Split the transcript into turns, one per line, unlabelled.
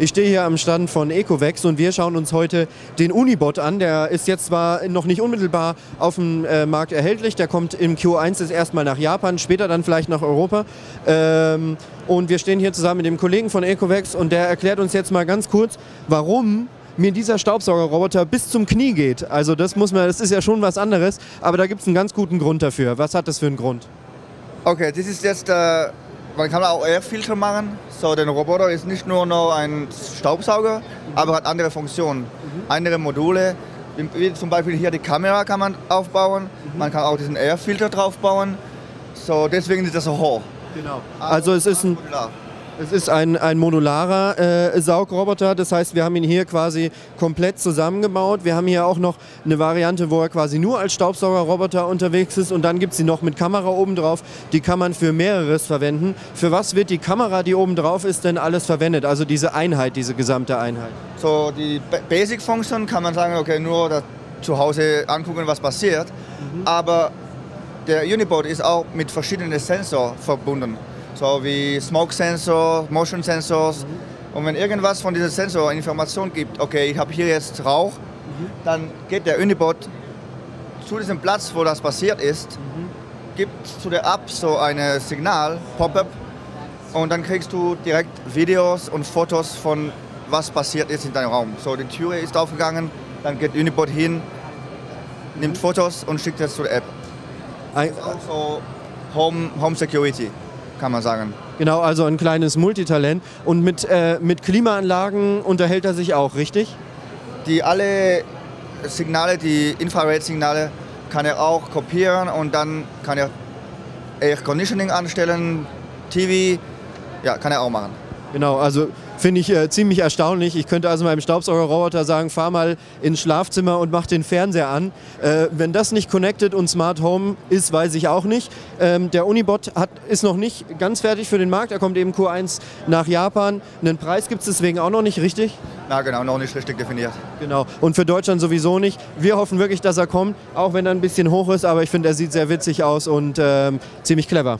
Ich stehe hier am Stand von Ecovex und wir schauen uns heute den Unibot an. Der ist jetzt zwar noch nicht unmittelbar auf dem äh, Markt erhältlich, der kommt im Q1 ist erstmal nach Japan, später dann vielleicht nach Europa. Ähm, und wir stehen hier zusammen mit dem Kollegen von Ecovex und der erklärt uns jetzt mal ganz kurz, warum mir dieser Staubsaugerroboter bis zum Knie geht. Also das muss man, das ist ja schon was anderes, aber da gibt es einen ganz guten Grund dafür. Was hat das für einen Grund?
Okay, das ist jetzt, äh, man kann auch Airfilter machen. So, der Roboter ist nicht nur noch ein Staubsauger, aber hat andere Funktionen, andere Module. Wie- Wie zum Beispiel hier die Kamera kann man aufbauen. Man kann auch diesen Airfilter draufbauen. So, deswegen ist das so hoch.
Genau. Also es ist ein,
Modular.
Es ist ein, ein modularer äh, Saugroboter, das heißt, wir haben ihn hier quasi komplett zusammengebaut. Wir haben hier auch noch eine Variante, wo er quasi nur als Staubsaugerroboter unterwegs ist und dann gibt es ihn noch mit Kamera oben drauf. Die kann man für mehreres verwenden. Für was wird die Kamera, die oben drauf ist, denn alles verwendet? Also diese Einheit, diese gesamte Einheit.
So, die Ba- Basic-Funktion kann man sagen, okay, nur zu Hause angucken, was passiert. Aber der Unibot ist auch mit verschiedenen Sensoren verbunden. So wie Smoke-Sensor, Motion-Sensors. Und wenn irgendwas von diesem Sensor Information gibt, okay, ich habe hier jetzt Rauch, dann geht der Unibot zu diesem Platz, wo das passiert ist, gibt zu der App so ein Signal, Pop-up, und dann kriegst du direkt Videos und Fotos von was passiert ist in deinem Raum. So, die Türe ist aufgegangen, dann geht Unibot hin, nimmt Fotos und schickt das zu der App.
Ein,
Auch so Home, Home Security, kann man sagen.
genau, also ein kleines Multitalent. Und mit, äh, mit Klimaanlagen unterhält er sich auch, richtig?
Die alle Signale, die Infrared-Signale, kann er auch kopieren und dann kann er Air Conditioning anstellen, TV, ja, kann er auch machen.
Genau, also finde ich äh, ziemlich erstaunlich. Ich könnte also meinem Staubsaugerroboter sagen, fahr mal ins Schlafzimmer und mach den Fernseher an. Äh, wenn das nicht connected und Smart Home ist, weiß ich auch nicht. Ähm, der Unibot hat, ist noch nicht ganz fertig für den Markt. Er kommt eben Q1 nach Japan. Einen Preis gibt es deswegen auch noch nicht richtig.
Na genau, noch nicht richtig definiert.
Genau. Und für Deutschland sowieso nicht. Wir hoffen wirklich, dass er kommt, auch wenn er ein bisschen hoch ist. Aber ich finde, er sieht sehr witzig aus und ähm, ziemlich clever.